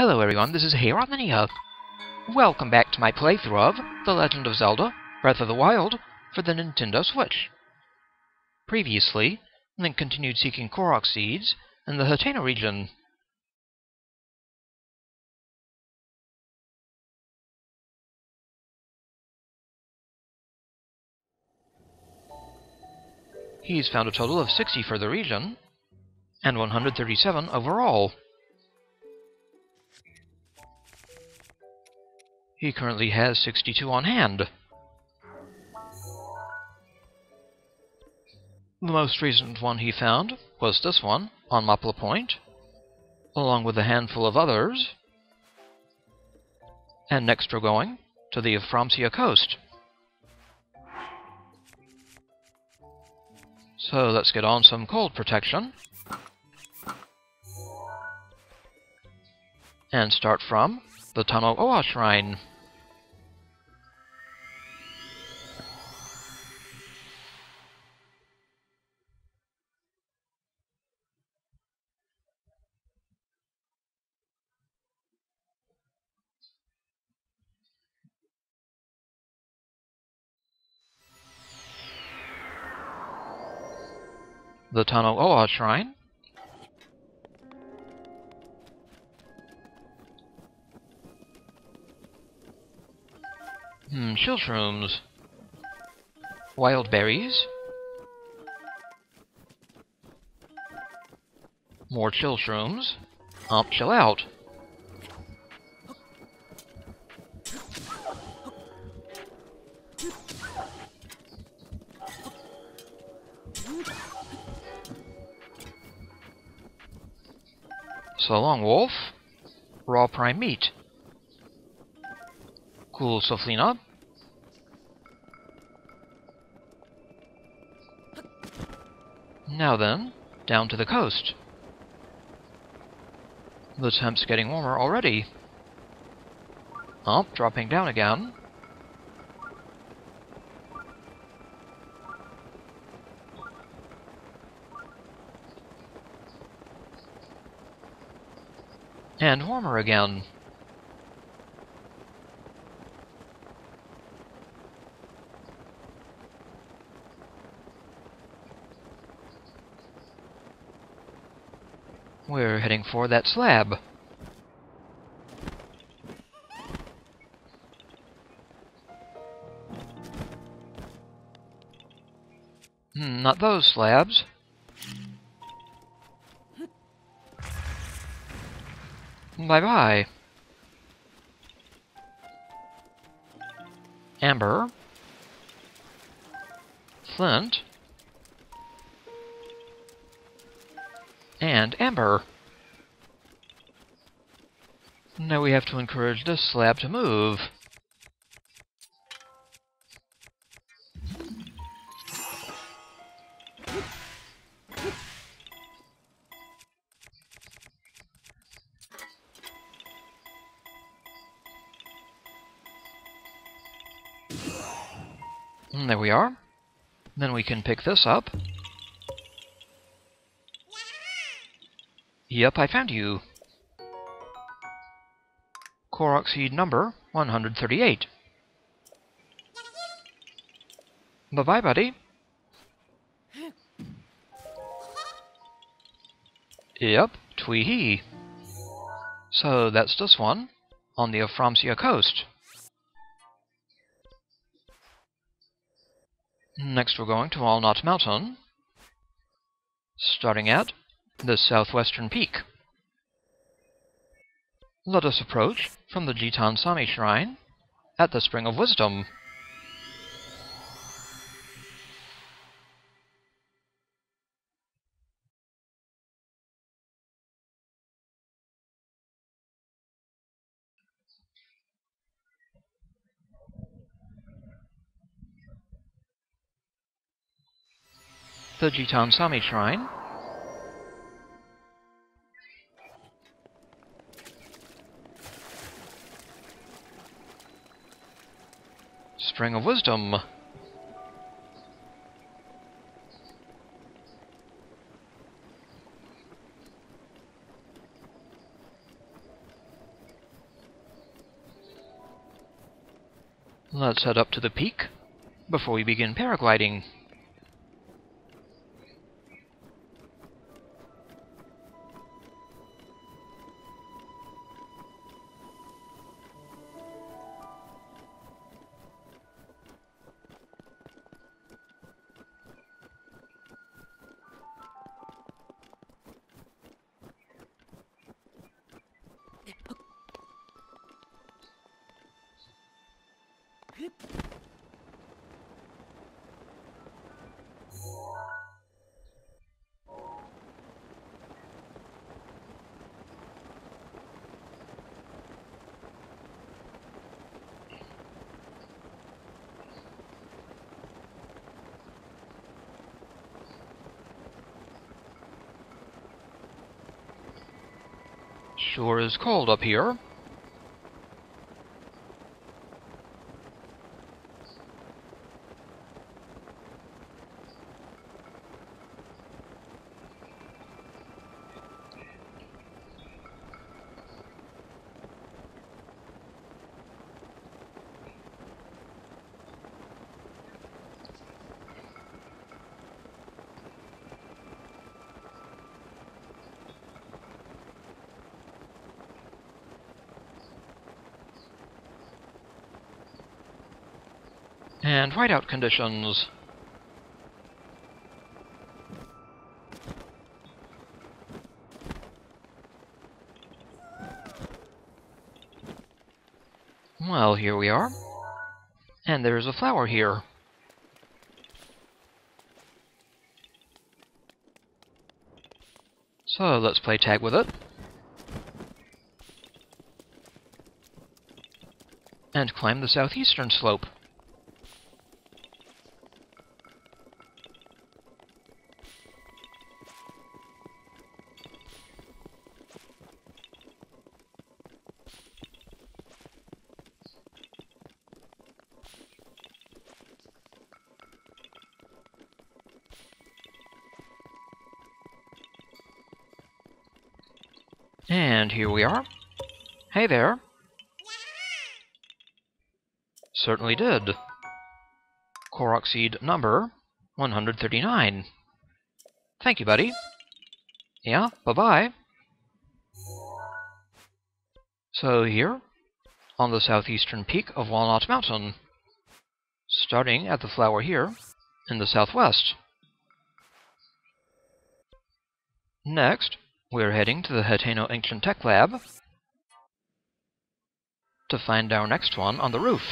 Hello everyone, this is Heyromania. Welcome back to my playthrough of The Legend of Zelda Breath of the Wild for the Nintendo Switch. Previously, Link continued seeking Korok seeds in the Hateno region. He's found a total of 60 for the region, and 137 overall. He currently has 62 on hand. The most recent one he found was this one, on Mapla Point, along with a handful of others. And next we're going to the Afromsia coast. So let's get on some cold protection. And start from the Tahno O'ah Shrine. The Tahno O'ah Shrine. Hmm, chill shrooms. Wild berries. More chill shrooms. Up, chill out. So long, Wolf. Raw prime meat. Cool Safflina. Now then, down to the coast. The temp's getting warmer already. Up, oh, dropping down again. And warmer again. We're heading for that slab. Hmm, not those slabs. Bye-bye. Amber. Flint. And Amber. Now we have to encourage this slab to move. And there we are. Then we can pick this up. Yep, I found you. Korok seed number 138. Bye-bye, buddy. Yep, Twee-hee. So that's this one, on the Afromsia coast. Next we're going to Walnot Mountain, starting at the southwestern peak. Let us approach from the Jitan Sa'mi Shrine at the Spring of Wisdom. the Jitan Sa'mi Shrine. Spring of Wisdom. Let's head up to the peak before we begin paragliding. Sure is cold up here. And whiteout conditions. Well, here we are. And there's a flower here. So let's play tag with it. And climb the southeastern slope. And here we are. Hey there. Certainly did. Korok seed number 139. Thank you, buddy. Yeah, bye-bye. So here, on the southeastern peak of Walnot Mountain, starting at the flower here in the southwest. Next, we're heading to the Hateno Ancient Tech Lab to find our next one on the roof.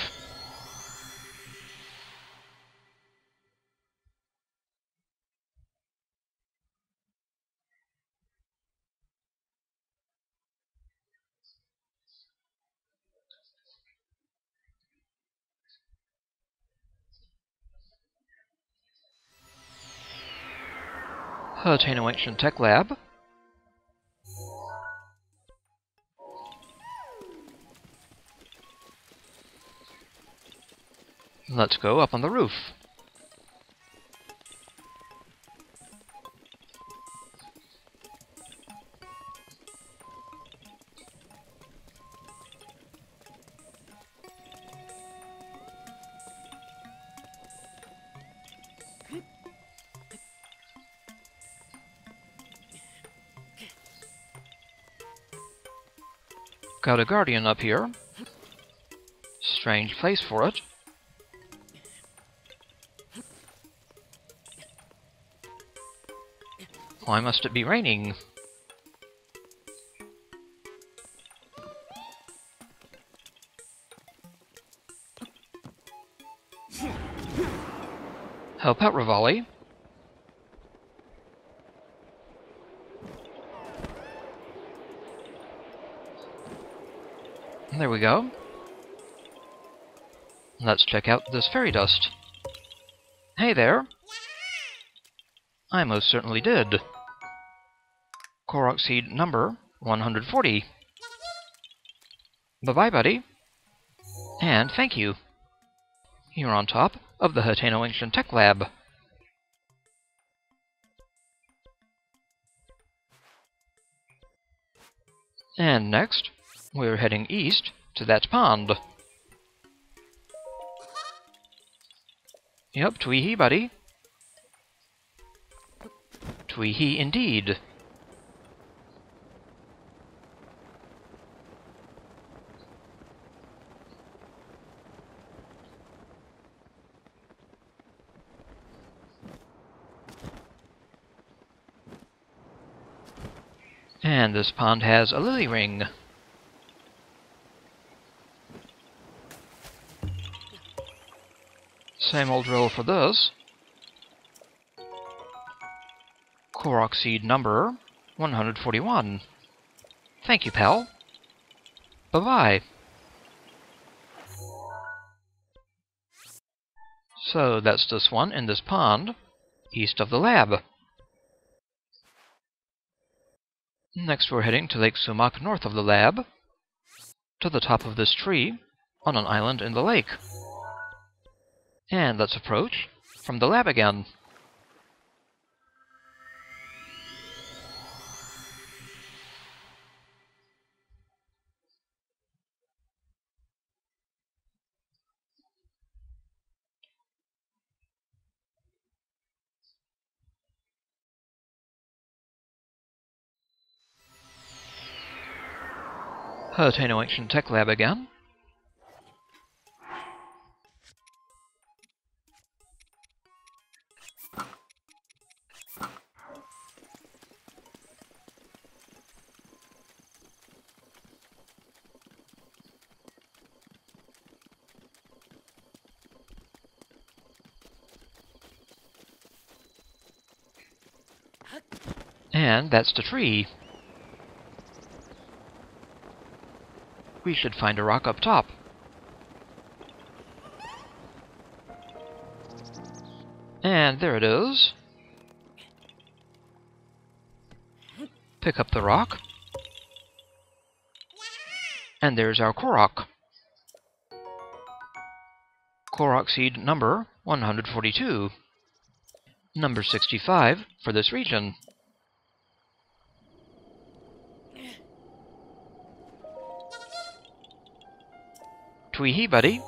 Hateno Ancient Tech Lab Let's go up on the roof. Got a guardian up here. Strange place for it. Why must it be raining? Help out, Revali. There we go. Let's check out this fairy dust. Hey there! I most certainly did. Korok seed number 140. Bye-bye, buddy. And thank you. You're on top of the Hateno Ancient Tech Lab. And next, we're heading east to that pond. Yep, Tweehee, buddy. Tweehee indeed. And this pond has a lily ring. Same old drill for this. Korok seed number 141. Thank you, pal. Bye-bye. So that's this one in this pond, east of the lab. Next we're heading to Lake Sumac north of the lab, to the top of this tree, on an island in the lake. And let's approach from the lab again. Hateno Ancient Tech Lab again. And that's the tree. We should find a rock up top. And there it is. Pick up the rock. And there's our Korok. Korok seed number 142. Number 65 for this region. Tweehee, buddy.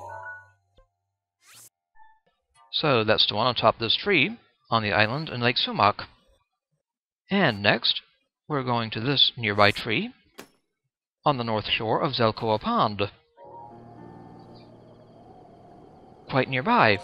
So that's the one on top of this tree, on the island in Lake Sumac. And next, we're going to this nearby tree, on the north shore of Zelkoa Pond. Quite nearby.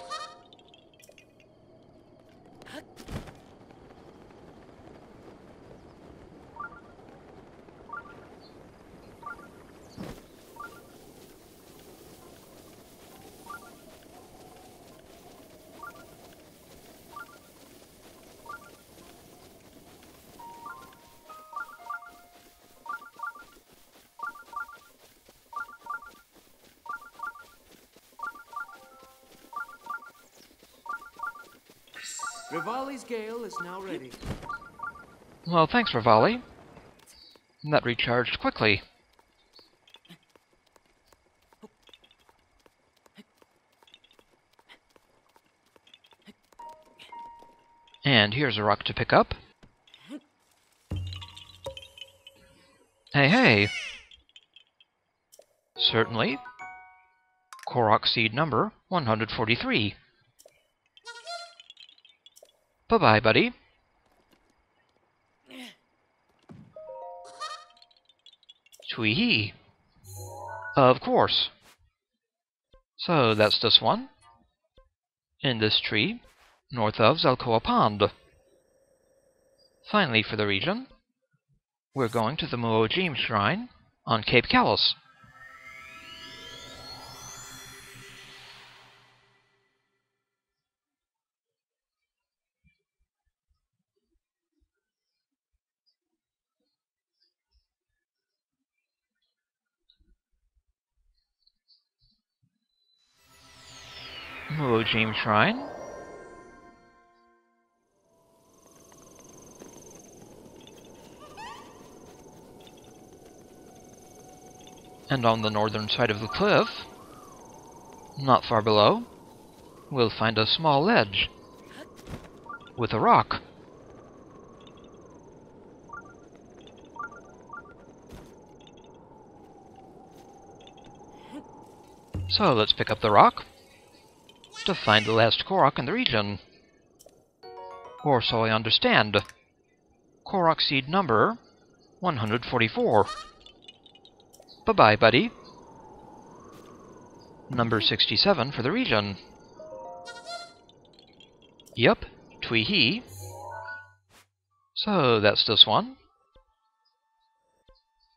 Now ready. Well, thanks, Revali. That recharged quickly. And here's a rock to pick up. Hey, hey! Certainly. Korok seed number 143. Bye-bye, buddy. Tweehee. Of course. So that's this one. In this tree, north of Zelkoa Pond. Finally, for the region, we're going to the Muojim Shrine on Cape Callus. Muojim Shrine. And on the northern side of the cliff, not far below, we'll find a small ledge with a rock. So let's pick up the rock. To find the last Korok in the region. Or so I understand. Korok seed number 144. Bye-bye, buddy. Number 67 for the region. Yep, Tui So that's this one.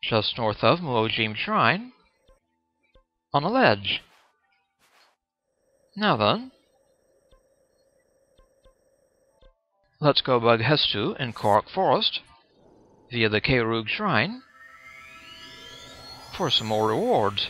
Just north of Muojim Shrine. On a ledge. Now then. Let's go bug Hestu in Korok Forest via the Keo Ruug Shrine for some more rewards.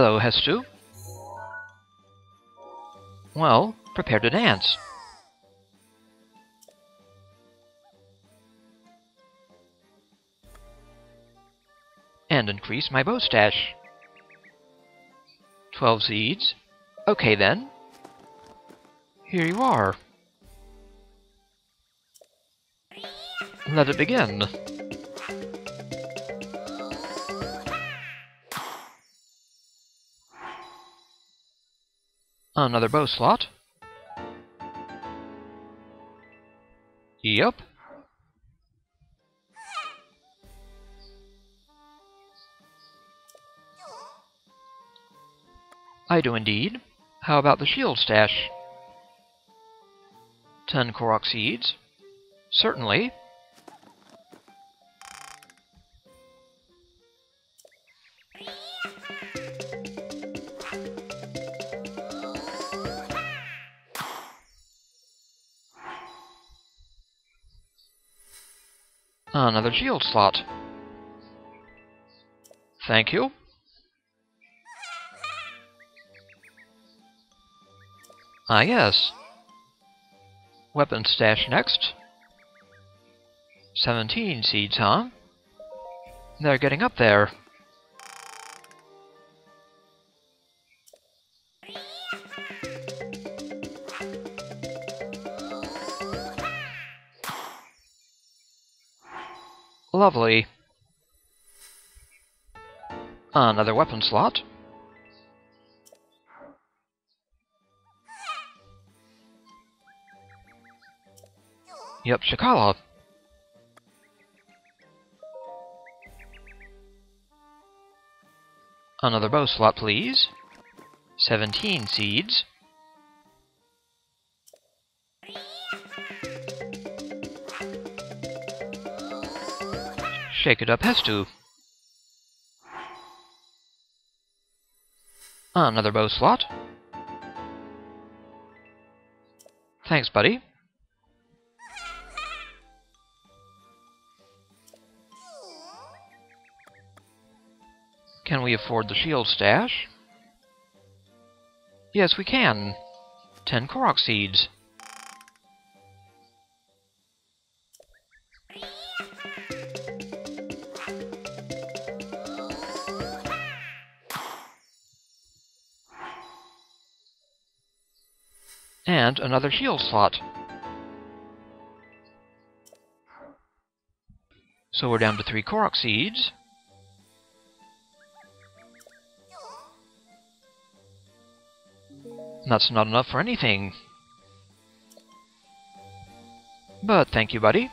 Hello, Hestu. Well, prepare to dance. And increase my bow stash. Twelve seeds. Okay then. Here you are. Let it begin. Another bow slot. Yep. I do indeed. How about the shield stash? Ten Korok seeds? Certainly. Another shield slot. Thank you. Ah, yes. Weapon stash next. 17 seeds, huh? They're getting up there. Lovely. Another weapon slot. Yep, Shakala. Another bow slot, please. 17 seeds. Shake it up has to. Ah, another bow slot. Thanks, buddy. Can we afford the shield stash? Yes, we can. Ten Korok seeds. And another heal slot. So we're down to three Korok seeds. That's not enough for anything. But thank you, buddy.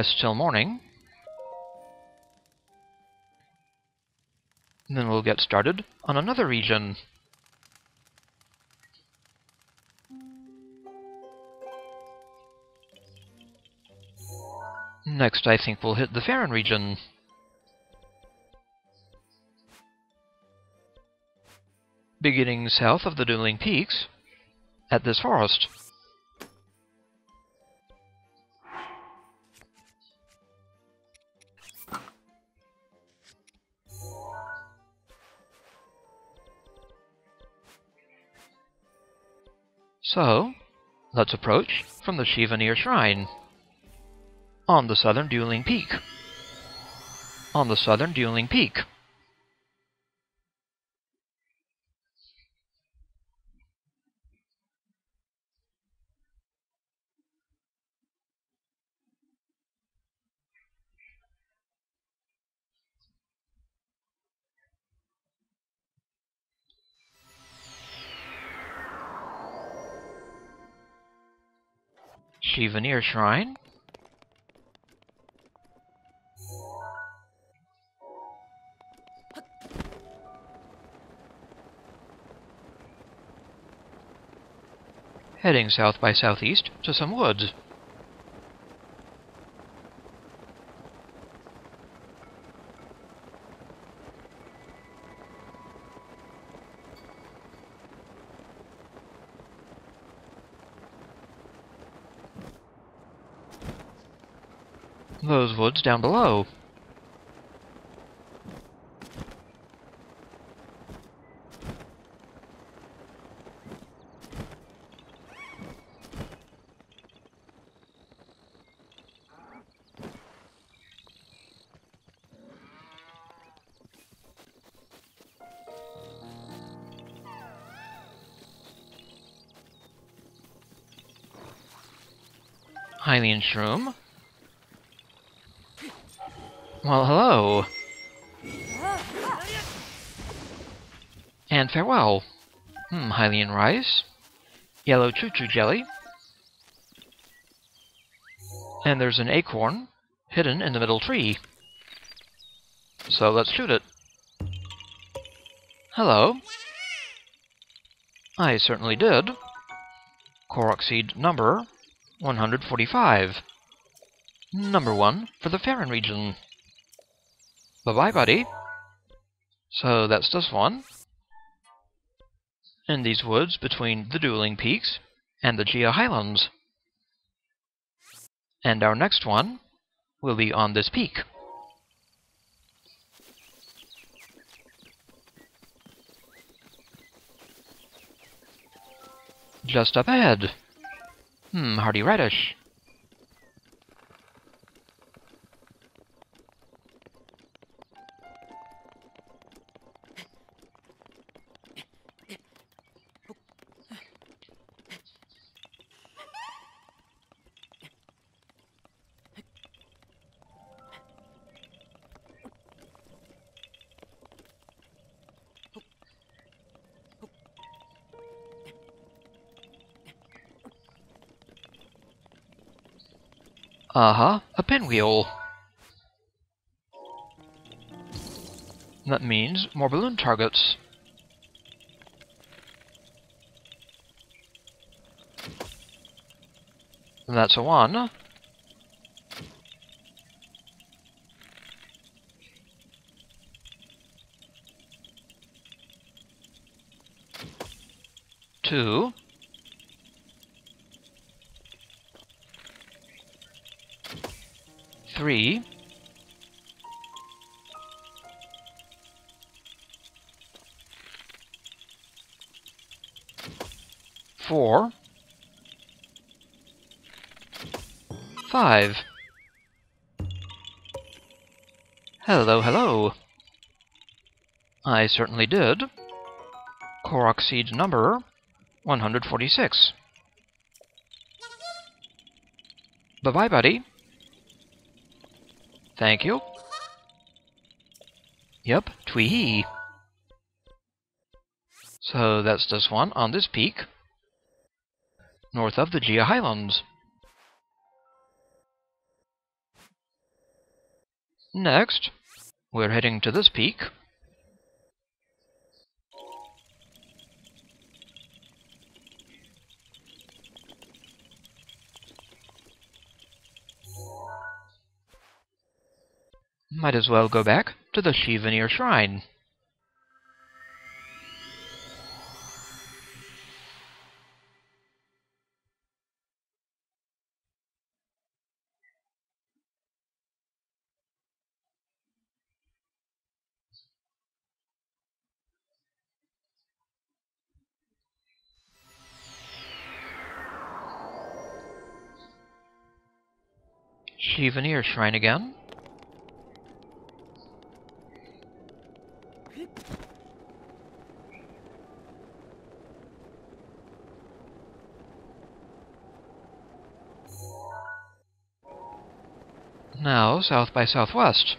Rest till morning. Then we'll get started on another region. Next, I think we'll hit the Faron region. Beginning south of the Dueling Peaks, at this forest. So, let's approach from the Shee Vaneer Shrine on the southern Dueling Peak. On the southern Dueling Peak. Shee Vaneer Shrine. Heading south by southeast to some woods. Woods down below. Hylian Shroom. Well, hello. And farewell. Hmm, Hylian rice. Yellow chuchu jelly. And there's an acorn hidden in the middle tree. So let's shoot it. Hello. I certainly did. Korok seed number 145. Number one for the Faron region. Bye-bye, buddy. So that's this one. In these woods between the Dueling Peaks and the Gia Highlands. And our next one will be on this peak. Just up ahead. Hmm, hardy radish. Uh-huh, a pinwheel. That means more balloon targets. That's a one. Two. Three. Four. Five. Hello, hello. I certainly did. Korok seed number 146. Bye-bye, buddy. Thank you. Yep, twee. So that's this one on this peak, north of the Gia Highlands. Next, we're heading to this peak. Might as well go back to the Shee Vaneer Shrine. Shee Vaneer Shrine again. Now, south by southwest.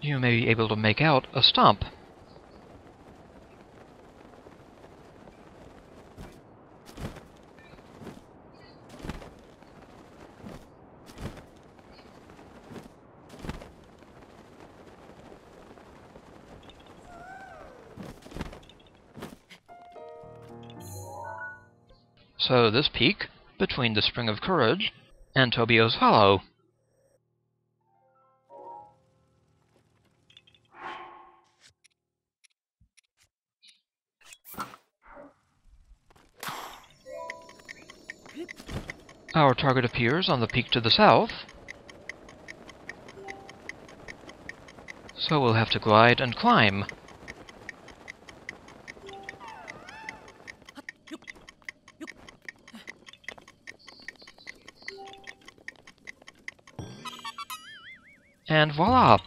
You may be able to make out a stump. So this peak, between the Spring of Courage and Tobio's Hollow. Our target appears on the peak to the south. So we'll have to glide and climb. And voila!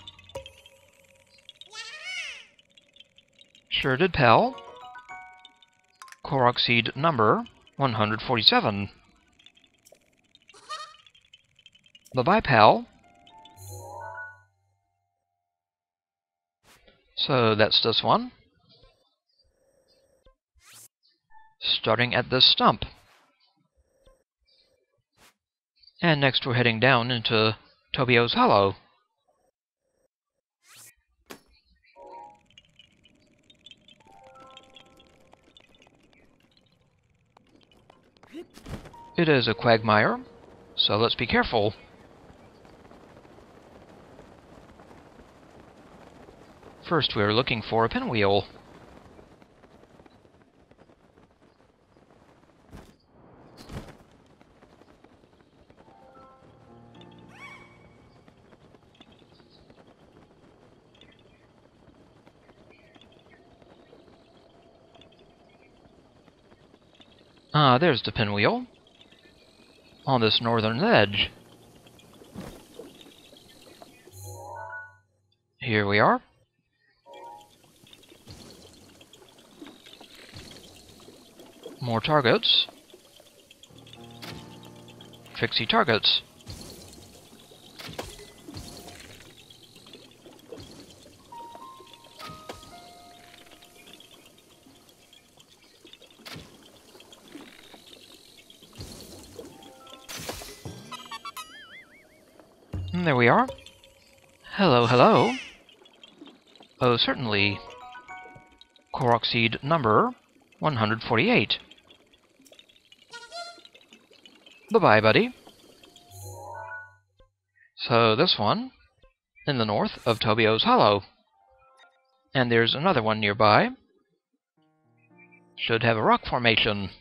Sure did, pal. Korok seed number 147. Bye-bye, pal. So that's this one. Starting at this stump. And next we're heading down into Tobio's Hollow. It is a quagmire, so let's be careful. First, we are looking for a pinwheel. Ah, there's the pinwheel. On this northern edge. Here we are. More targets. Trixie targets. There we are. Hello, hello. Oh, certainly. Korok seed number 148. Bye-bye, buddy. So this one, in the north of Tobio's Hollow. And there's another one nearby. Should have a rock formation.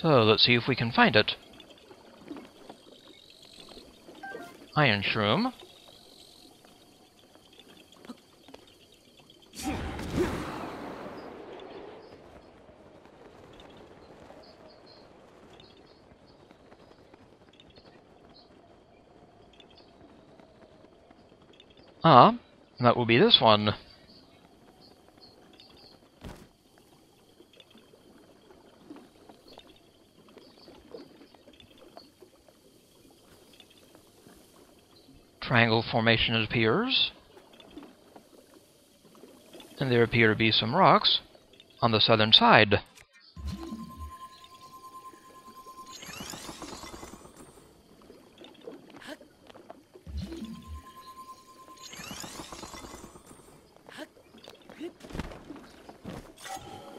So let's see if we can find it. Iron Shroom. Ah, that will be this one. triangle formation appears, and there appear to be some rocks on the southern side.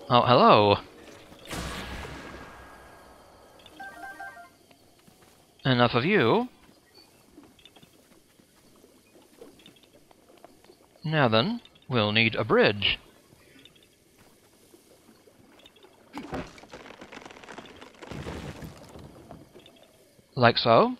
Oh, hello. Enough of you. Now then, we'll need a bridge. Like so.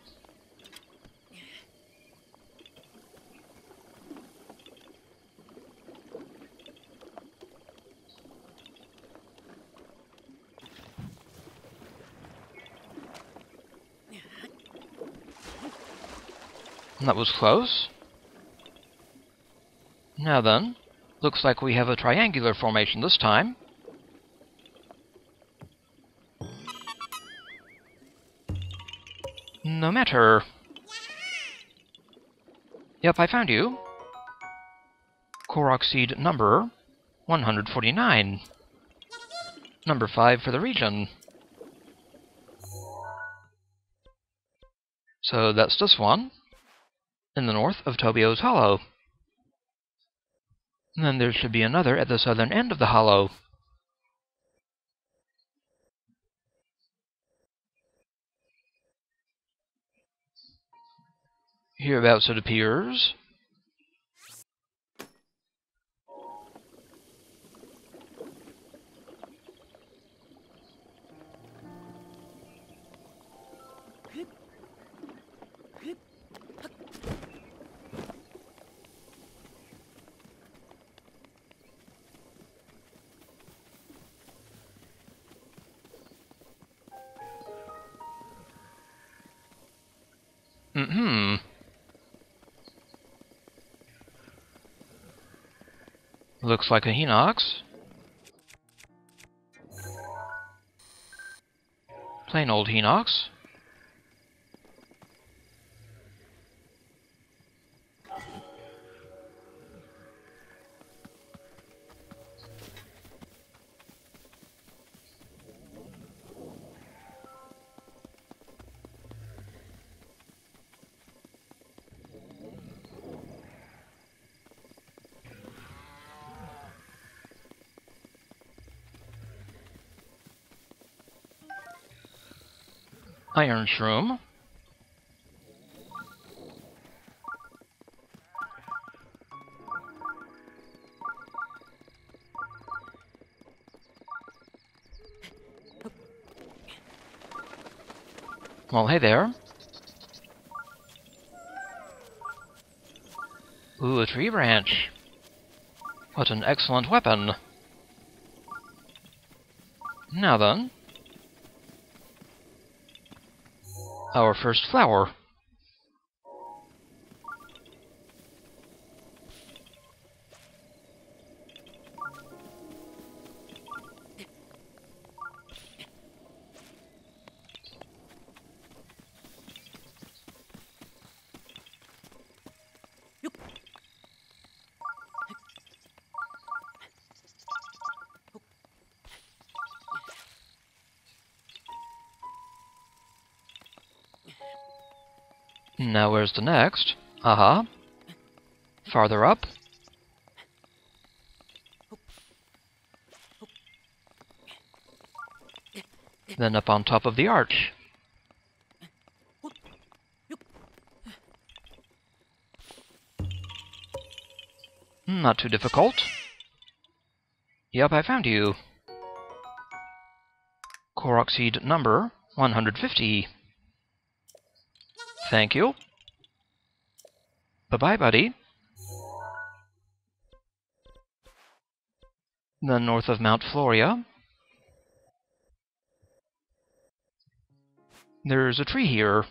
That was close. Now then, looks like we have a triangular formation this time. No matter. Yep, I found you. Korok seed number 149. Number 5 for the region. So that's this one, in the north of Tobio's Hollow. And then there should be another at the southern end of the hollow. Hereabouts it appears. Mm-hmm. Looks like a Hinox. Plain old Hinox. Iron Shroom. Well, hey there. Ooh, a tree branch. What an excellent weapon. Now then. Our first flower. Now where's the next? Aha. Uh -huh. Farther up. Then up on top of the arch. Not too difficult. Yep, I found you. Korok seed number 150. Thank you. Bye-bye, buddy. Then north of Mount Floria. There's a tree here.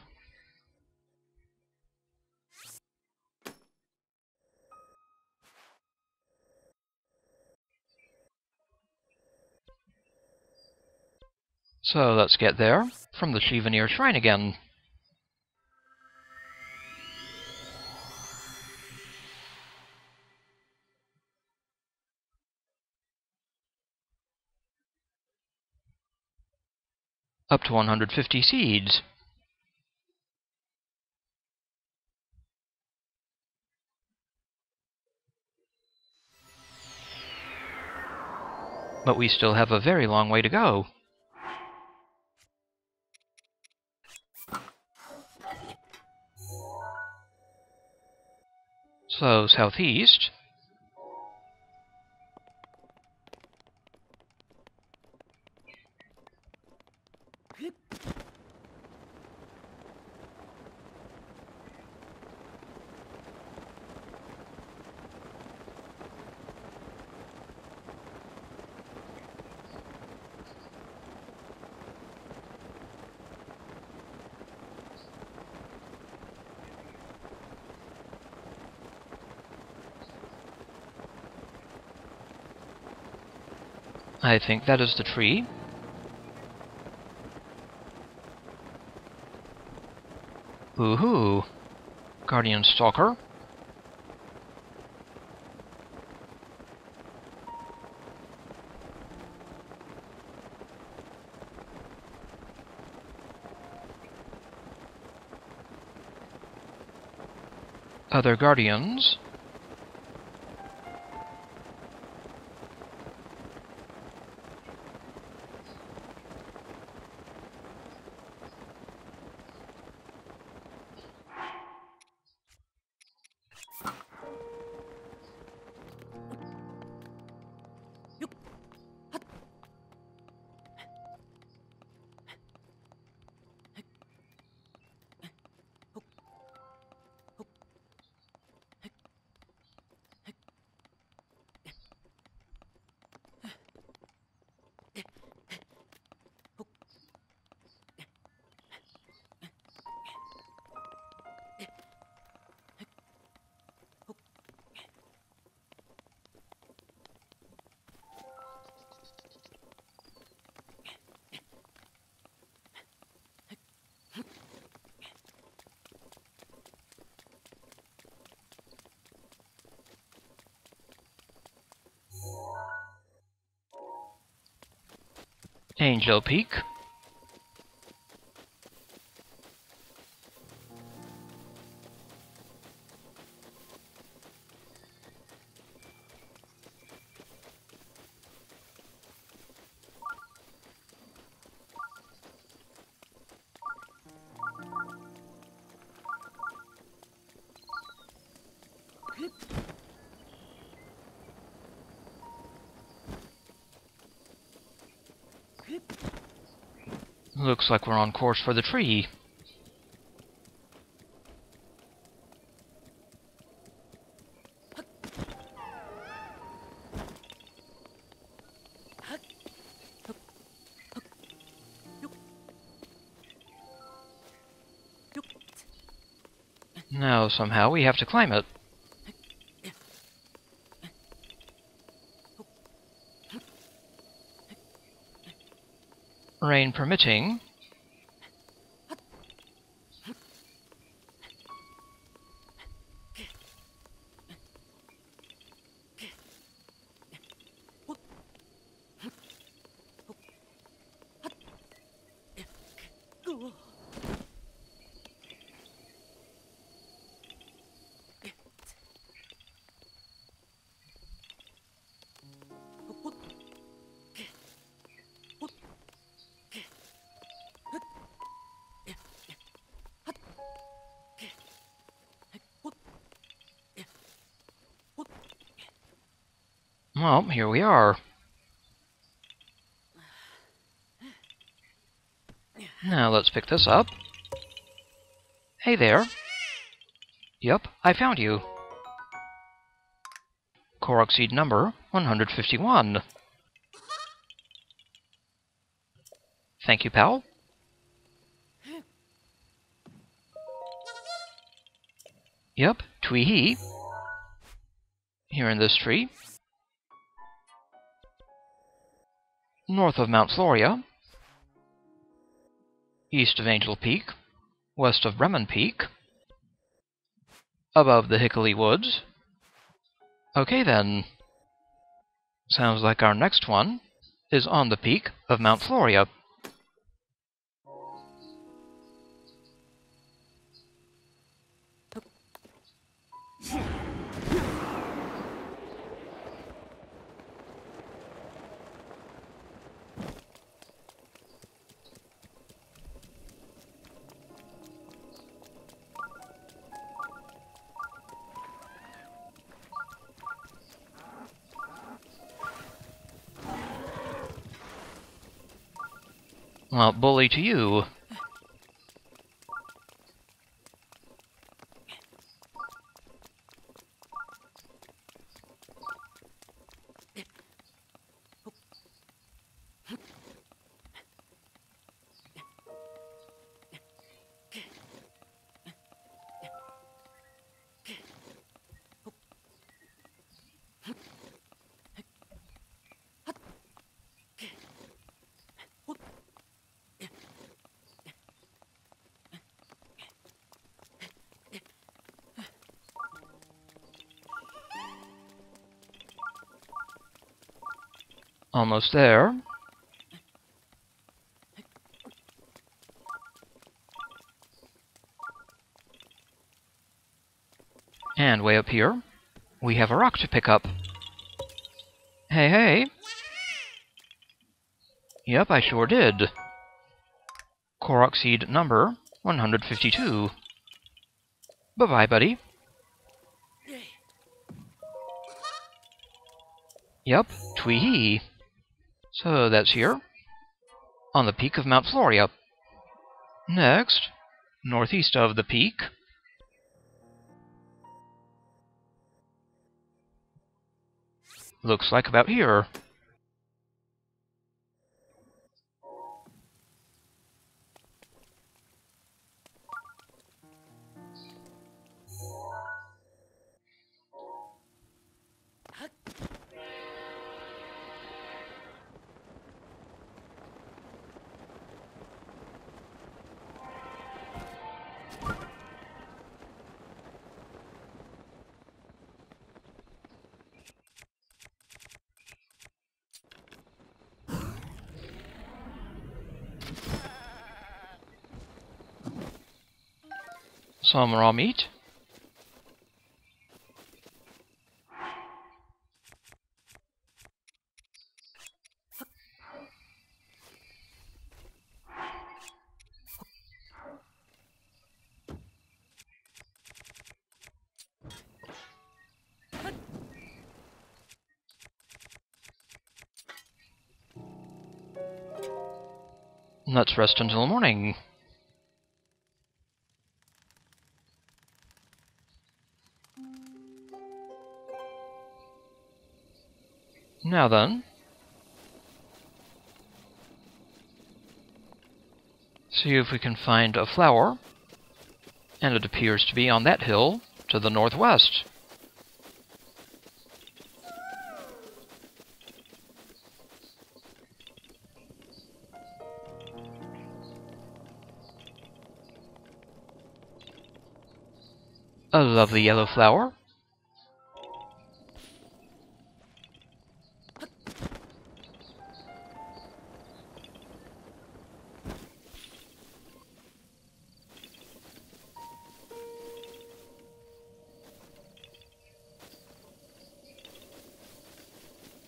So let's get there from the Shee Vaneer Shrine again. Up to 150 seeds. But we still have a very long way to go. So, southeast. I think that is the tree. Ooh, Guardian Stalker. Other Guardians. Angel Peak. Looks like we're on course for the tree. Now, somehow, we have to climb it. Rain permitting. Here we are. Now let's pick this up. Hey there. Yep, I found you. Korok seed number 151. Thank you, pal. Yep, Tweehee. Here in this tree. North of Mount Floria, east of Angel Peak, west of Bremen Peak, above the Hickaly Woods. Okay then. Sounds like our next one is on the peak of Mount Floria. Well, bully to you. Almost there. And way up here, we have a rock to pick up. Hey, hey. Yep, I sure did. Korok seed number 152. Bye-bye, buddy. Yep, Twee-hee. So that's here. On the peak of Mount Floria. Next, northeast of the peak. Looks like about here. Some raw meat. Let's rest until morning. Now then. See if we can find a flower. And it appears to be on that hill to the northwest. A lovely yellow flower.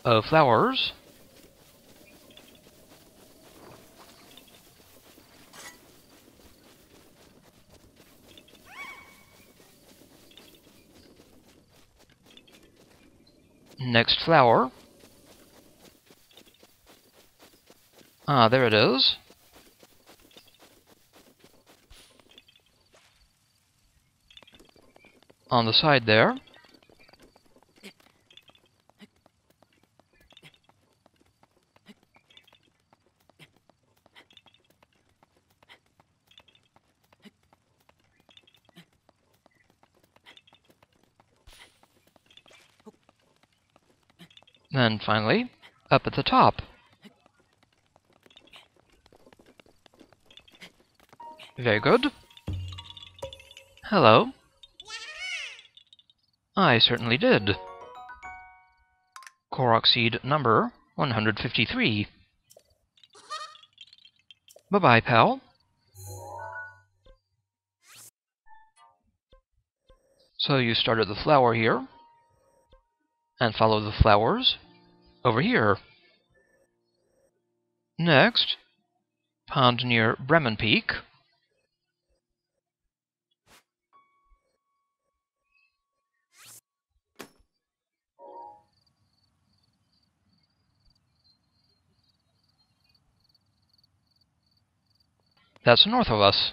Of flowers. Next flower. Ah, there it is. On the side there. Then finally, up at the top. Very good. Hello. I certainly did. Korok seed number 153. Bye-bye, pal. So you started the flower here, and follow the flowers over here. Next, pond near Bremen Peak. That's north of us.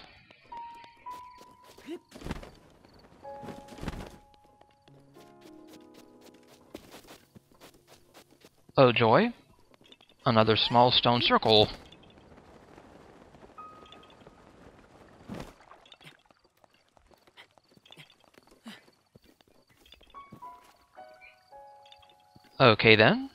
Oh joy. Another small stone circle. Okay then.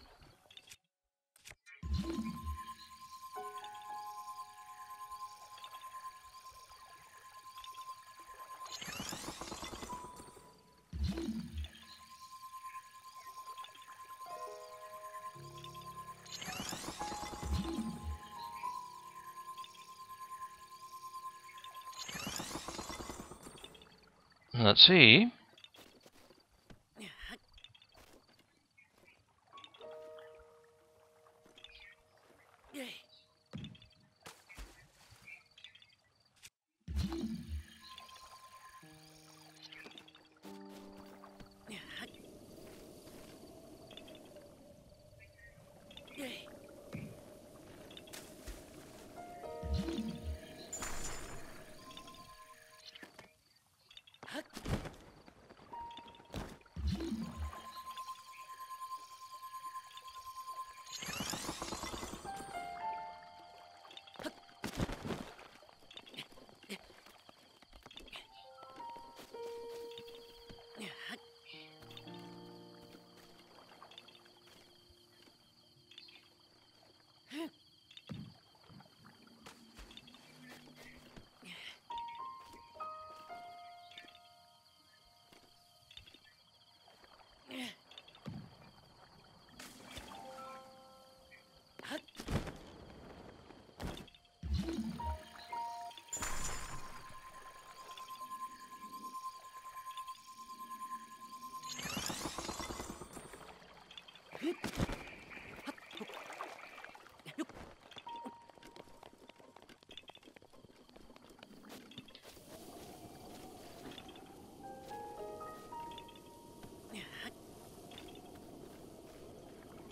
Let's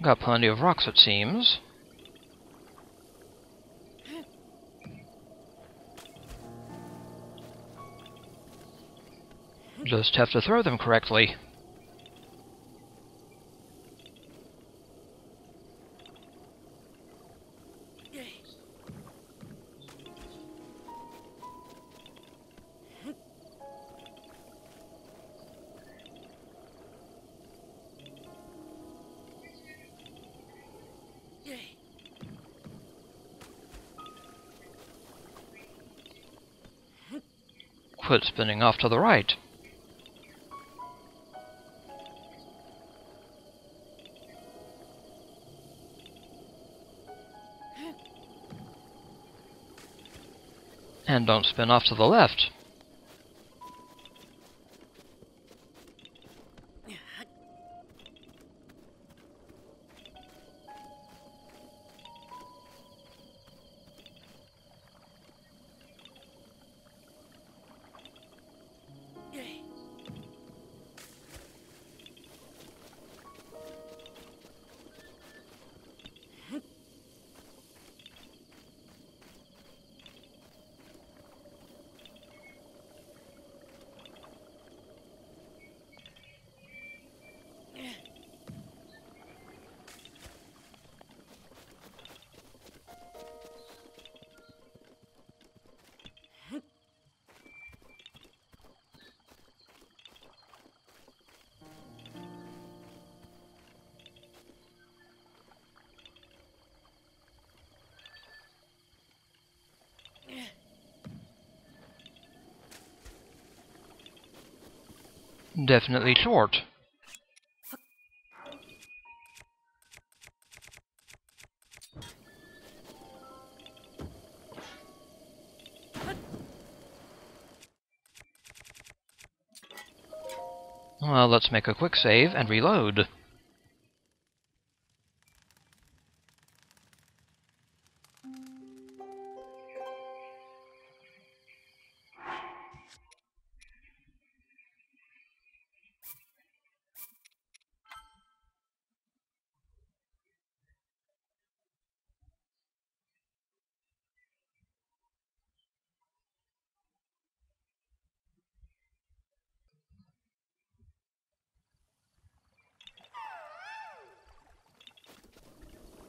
Got plenty of rocks, it seems. Just have to throw them correctly. Quit spinning off to the right. And don't spin off to the left. Definitely short. Well, let's make a quick save and reload.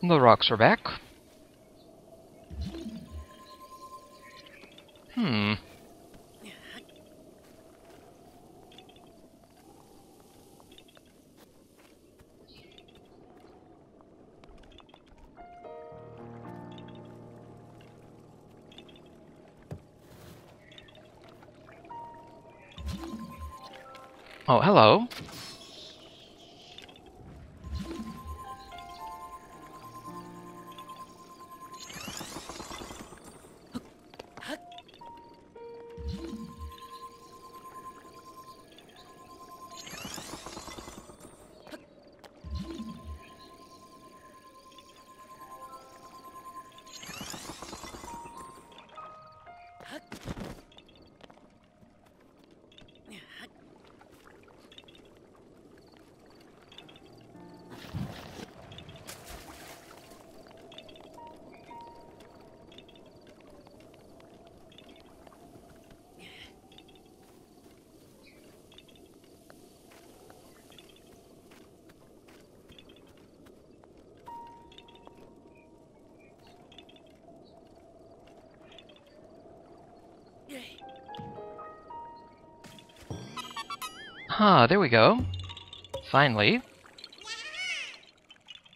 The rocks are back. Hmm. Oh, hello. Ah, there we go. Finally.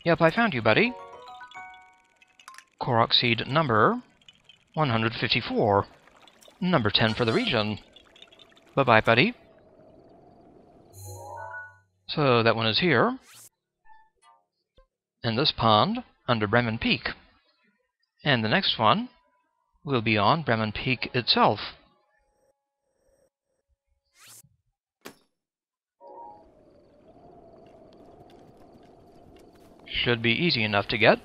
Yep, I found you, buddy. Korok seed number 154. Number 10 for the region. Bye-bye, buddy. So that one is here. In this pond, under Bremen Peak. And the next one will be on Bremen Peak itself. Should be easy enough to get.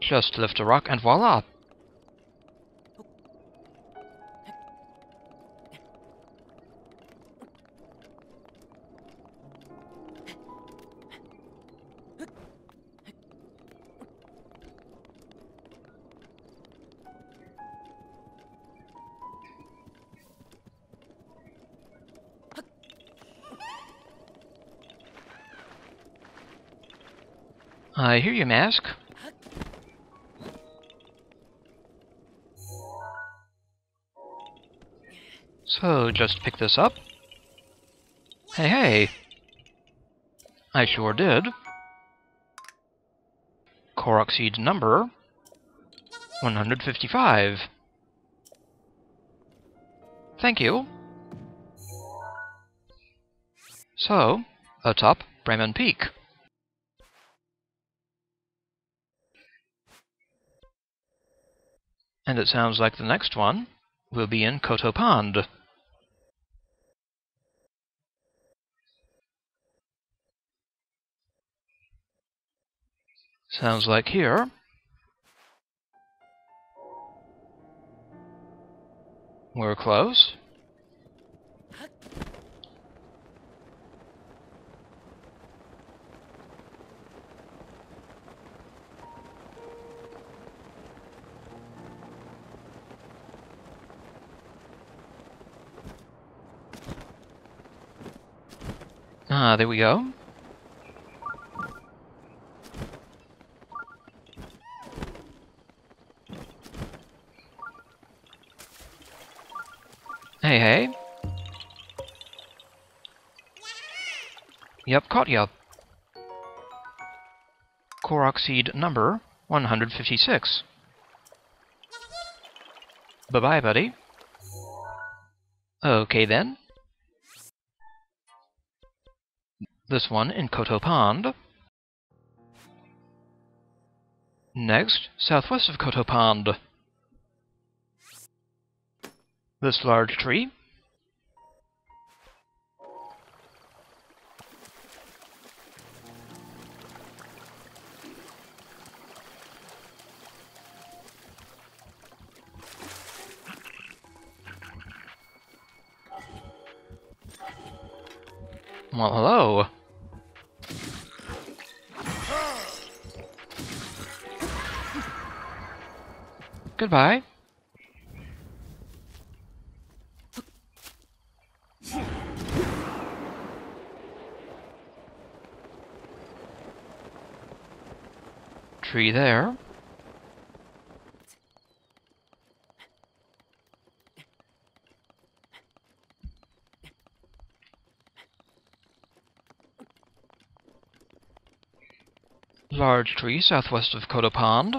Just lift a rock and voila! I hear you, Mask. So, just pick this up. Hey, hey! I sure did. Korok seed number 155. Thank you. So, atop Bremen Peak. And it sounds like the next one will be in Koto Pond. Sounds like here. We're close. Ah, there we go. Hey, hey. Yep, caught. Korok seed number 156. Bye-bye, buddy. Okay, then. This one in Koto Pond. Next, southwest of Koto Pond. This large tree. Well, hello. Goodbye. Tree there. Large tree southwest of Koto Pond.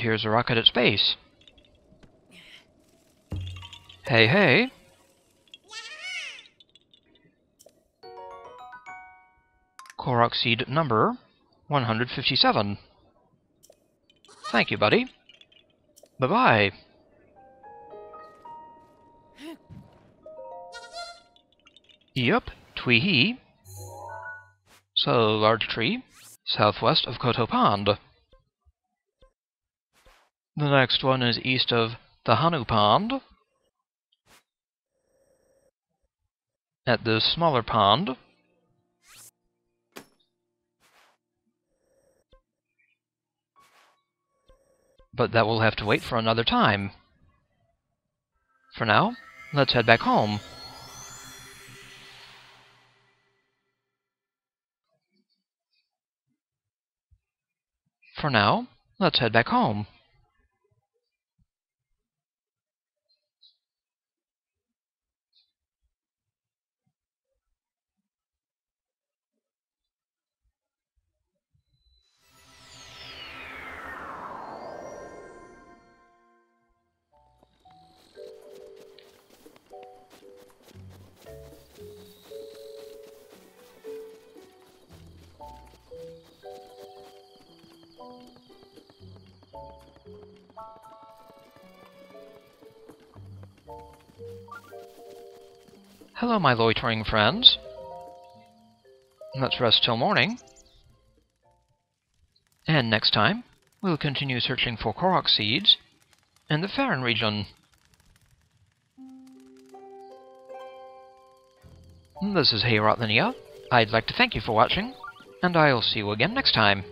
And here's a rock at base. Hey, hey. Korok seed number 157. Thank you, buddy. Bye-bye. Yep, Tweehee. So, large tree, southwest of Koto Pond. The next one is east of the Hanu Pond. At the smaller pond. But that will have to wait for another time. For now, let's head back home. For now, let's head back home. Hello, my loitering friends. Let's rest till morning. And next time, we'll continue searching for Korok seeds in the Faron region. This is Heorot I'd like to thank you for watching, and I'll see you again next time.